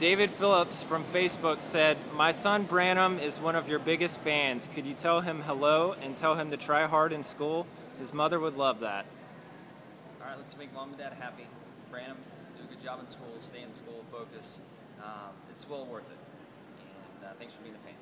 David Phillips from Facebook said, My son Branham is one of your biggest fans. Could you tell him hello and tell him to try hard in school? His mother would love that. All right, let's make mom and dad happy. Branham, do a good job in school, stay in school, focus. Um, it's well worth it. And uh, thanks for being a fan.